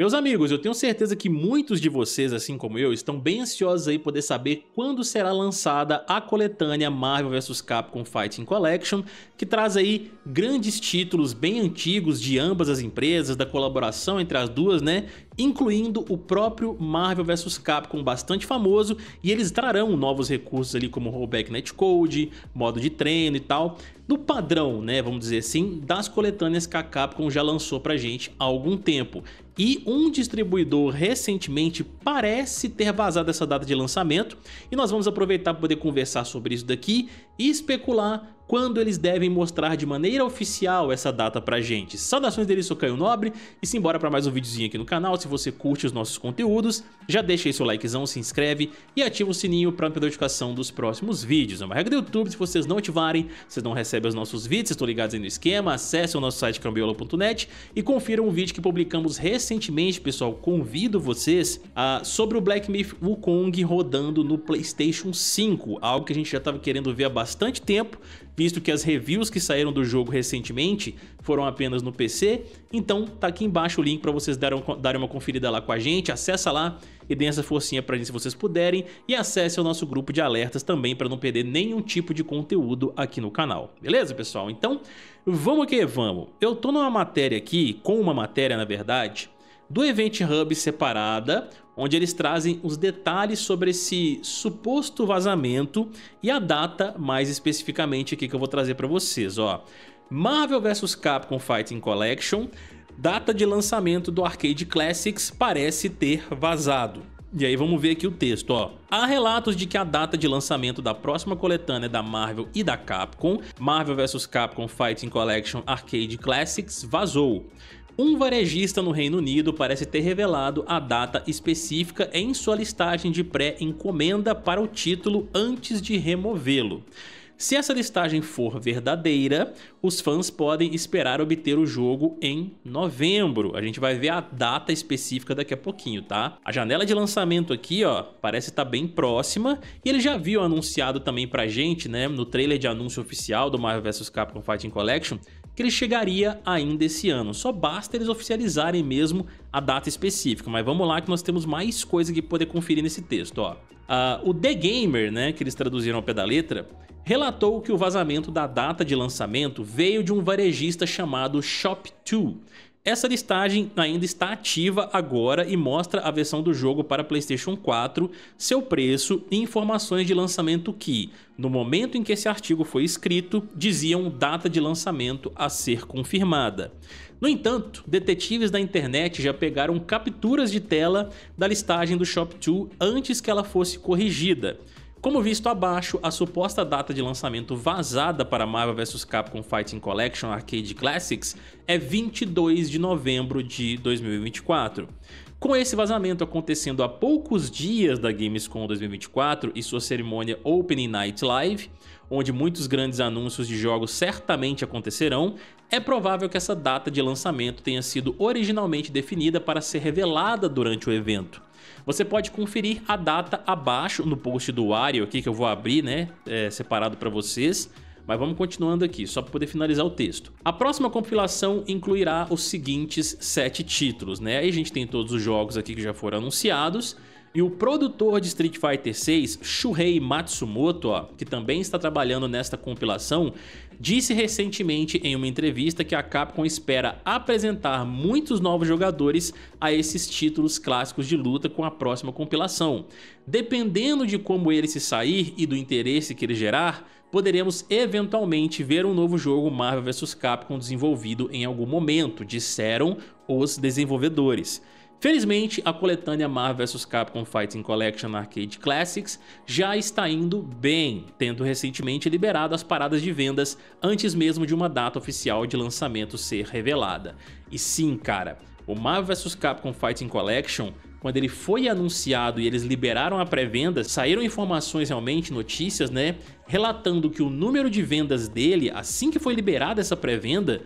Meus amigos, eu tenho certeza que muitos de vocês, assim como eu, estão bem ansiosos aí poder saber quando será lançada a coletânea Marvel vs Capcom Fighting Collection, que traz aí grandes títulos bem antigos de ambas as empresas, da colaboração entre as duas, né? Incluindo o próprio Marvel vs Capcom bastante famoso, e eles trarão novos recursos ali como rollback netcode, modo de treino e tal, do padrão, né, vamos dizer assim, das coletâneas que a Capcom já lançou pra gente há algum tempo. E um distribuidor recentemente parece ter vazado essa data de lançamento e nós vamos aproveitar para poder conversar sobre isso daqui e especular quando eles devem mostrar de maneira oficial essa data pra gente. Saudações dele, sou Caio Nobre e simbora para mais um videozinho aqui no canal. Se você curte os nossos conteúdos, já deixa aí seu likezão, se inscreve e ativa o sininho para ter notificação dos próximos vídeos. É uma regra do YouTube, se vocês não ativarem, vocês não recebem os nossos vídeos, estão ligados aí no esquema, acesse o nosso site cambiola.net e confiram um vídeo que publicamos recentemente, pessoal. Convido vocês a, sobre o Black Myth Wukong rodando no Playstation 5, algo que a gente já estava querendo ver há bastante tempo, visto que as reviews que saíram do jogo recentemente foram apenas no PC, então tá aqui embaixo o link para vocês darem, darem uma conferida lá com a gente, acessa lá e deem essa forcinha pra gente se vocês puderem. E acesse o nosso grupo de alertas também para não perder nenhum tipo de conteúdo aqui no canal, beleza pessoal? Então vamos que vamos, eu tô numa matéria aqui, com uma matéria na verdade, do Event Hub separada, onde eles trazem os detalhes sobre esse suposto vazamento e a data mais especificamente aqui que eu vou trazer para vocês. Ó. Marvel vs Capcom Fighting Collection, data de lançamento do Arcade Classics parece ter vazado. E aí vamos ver aqui o texto, ó. Há relatos de que a data de lançamento da próxima coletânea da Marvel e da Capcom, Marvel vs Capcom Fighting Collection Arcade Classics, vazou. Um varejista no Reino Unido parece ter revelado a data específica em sua listagem de pré-encomenda para o título antes de removê-lo. Se essa listagem for verdadeira, os fãs podem esperar obter o jogo em novembro. A gente vai ver a data específica daqui a pouquinho, tá? A janela de lançamento aqui, ó, parece estar tá bem próxima e ele já viu anunciado também pra gente, né, no trailer de anúncio oficial do Marvel vs Capcom Fighting Collection, que ele chegaria ainda esse ano. Só basta eles oficializarem mesmo a data específica, mas vamos lá que nós temos mais coisa que poder conferir nesse texto. Ó. Uh, o The Gamer, né, que eles traduziram ao pé da letra, relatou que o vazamento da data de lançamento veio de um varejista chamado Shop2, essa listagem ainda está ativa agora e mostra a versão do jogo para PlayStation 4, seu preço e informações de lançamento que, no momento em que esse artigo foi escrito, diziam data de lançamento a ser confirmada. No entanto, detetives da internet já pegaram capturas de tela da listagem do Shop2 antes que ela fosse corrigida. Como visto abaixo, a suposta data de lançamento vazada para Marvel vs Capcom Fighting Collection Arcade Classics é 22 de novembro de 2024. Com esse vazamento acontecendo a poucos dias da Gamescom 2024 e sua cerimônia Opening Night Live, onde muitos grandes anúncios de jogos certamente acontecerão, é provável que essa data de lançamento tenha sido originalmente definida para ser revelada durante o evento. Você pode conferir a data abaixo no post do Wario aqui que eu vou abrir, né, é, separado para vocês. Mas vamos continuando aqui, só para poder finalizar o texto. A próxima compilação incluirá os seguintes sete títulos, né? Aí a gente tem todos os jogos aqui que já foram anunciados e o produtor de Street Fighter 6, Shuhei Matsumoto, ó, que também está trabalhando nesta compilação, disse recentemente em uma entrevista que a Capcom espera apresentar muitos novos jogadores a esses títulos clássicos de luta com a próxima compilação. Dependendo de como ele se sair e do interesse que ele gerar, poderemos eventualmente ver um novo jogo Marvel vs Capcom desenvolvido em algum momento, disseram os desenvolvedores. Felizmente, a coletânea Marvel vs Capcom Fighting Collection Arcade Classics já está indo bem, tendo recentemente liberado as paradas de vendas antes mesmo de uma data oficial de lançamento ser revelada. E sim, cara, o Marvel vs Capcom Fighting Collection quando ele foi anunciado e eles liberaram a pré-venda, saíram informações realmente, notícias, né, relatando que o número de vendas dele, assim que foi liberada essa pré-venda,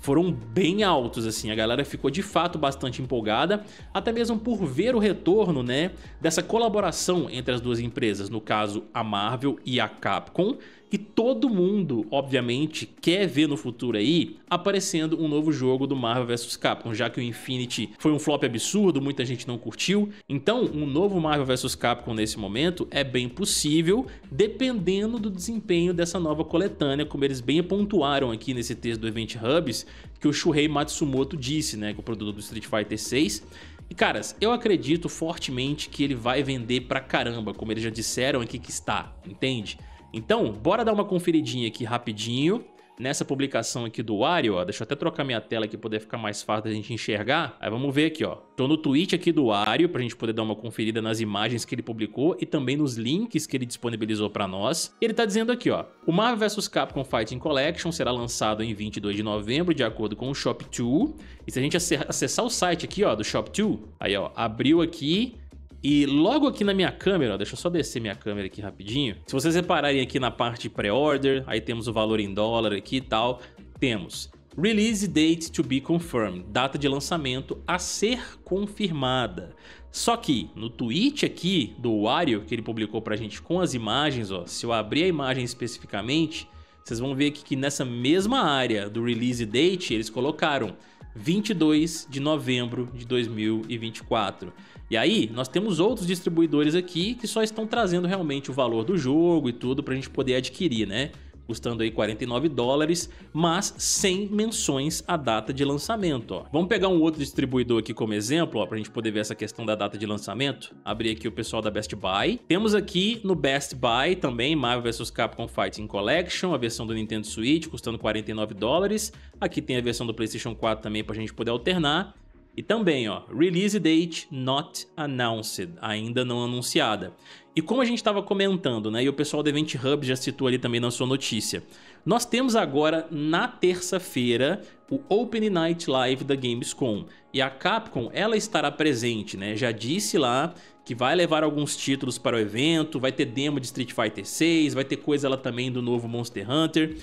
foram bem altos, assim, a galera ficou de fato bastante empolgada, até mesmo por ver o retorno, né, dessa colaboração entre as duas empresas, no caso a Marvel e a Capcom, E todo mundo, obviamente, quer ver no futuro aí aparecendo um novo jogo do Marvel vs Capcom, já que o Infinity foi um flop absurdo, muita gente não curtiu. Então, um novo Marvel vs Capcom nesse momento é bem possível, dependendo do desempenho dessa nova coletânea, como eles bem pontuaram aqui nesse texto do Event Hubs, que o Shuhei Matsumoto disse, né, que é o produtor do Street Fighter 6. E caras, eu acredito fortemente que ele vai vender pra caramba, como eles já disseram aqui que está, entende? Então, bora dar uma conferidinha aqui rapidinho nessa publicação aqui do Wario, ó, deixa eu até trocar minha tela aqui poder ficar mais fácil da gente enxergar. Aí vamos ver aqui, ó. Tô no tweet aqui do Wario pra gente poder dar uma conferida nas imagens que ele publicou e também nos links que ele disponibilizou para nós. Ele tá dizendo aqui, ó: "O Marvel vs Capcom Fighting Collection será lançado em 22 de novembro, de acordo com o Shop 2". E se a gente acessar o site aqui, ó, do Shop 2, aí ó, abriu aqui e logo aqui na minha câmera, ó, deixa eu só descer minha câmera aqui rapidinho. Se vocês repararem aqui na parte pré-order, aí temos o valor em dólar aqui e tal, temos Release date to be confirmed, data de lançamento a ser confirmada. Só que no tweet aqui do Wario, que ele publicou pra gente com as imagens, ó, se eu abrir a imagem especificamente, vocês vão ver aqui que nessa mesma área do release date eles colocaram 22 de novembro de 2024. E aí, nós temos outros distribuidores aqui que só estão trazendo realmente o valor do jogo e tudo para a gente poder adquirir, né? custando aí 49 dólares, mas sem menções à data de lançamento. Ó. Vamos pegar um outro distribuidor aqui como exemplo, para a gente poder ver essa questão da data de lançamento. Abrir aqui o pessoal da Best Buy. Temos aqui no Best Buy também Marvel vs Capcom Fighting Collection, a versão do Nintendo Switch, custando 49 dólares. Aqui tem a versão do PlayStation 4 também para a gente poder alternar. E também, ó, release date not announced, ainda não anunciada. E como a gente estava comentando, né, e o pessoal do Event Hub já citou ali também na sua notícia, nós temos agora na terça-feira o Open Night Live da Gamescom. E a Capcom, ela estará presente, né? Já disse lá que vai levar alguns títulos para o evento, vai ter demo de Street Fighter 6, vai ter coisa lá também do novo Monster Hunter.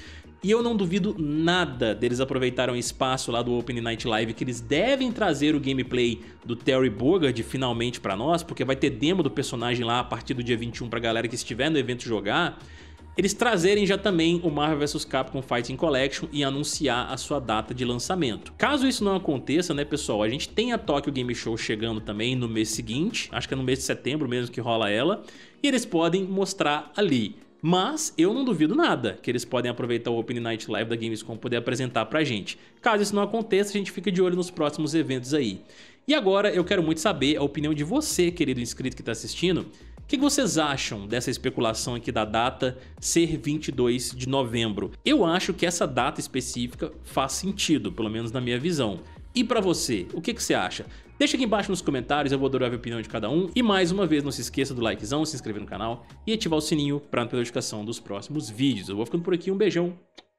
E eu não duvido nada deles aproveitarem o espaço lá do Open Night Live que eles devem trazer o gameplay do Terry Bogard finalmente para nós, porque vai ter demo do personagem lá a partir do dia 21 pra galera que estiver no evento jogar. Eles trazerem já também o Marvel vs Capcom Fighting Collection e anunciar a sua data de lançamento. Caso isso não aconteça, né pessoal, a gente tem a Tokyo Game Show chegando também no mês seguinte, acho que é no mês de setembro mesmo que rola ela, e eles podem mostrar ali mas eu não duvido nada que eles podem aproveitar o Open Night Live da Gamescom poder apresentar pra gente. Caso isso não aconteça, a gente fica de olho nos próximos eventos aí. E agora eu quero muito saber a opinião de você, querido inscrito que está assistindo. O que vocês acham dessa especulação aqui da data ser 22 de novembro? Eu acho que essa data específica faz sentido, pelo menos na minha visão. E pra você, o que, que você acha? Deixa aqui embaixo nos comentários, eu vou adorar a opinião de cada um. E mais uma vez, não se esqueça do likezão, se inscrever no canal e ativar o sininho para não perder notificação dos próximos vídeos. Eu vou ficando por aqui, um beijão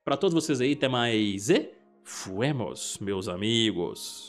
pra todos vocês aí, até mais e... Fuemos, meus amigos!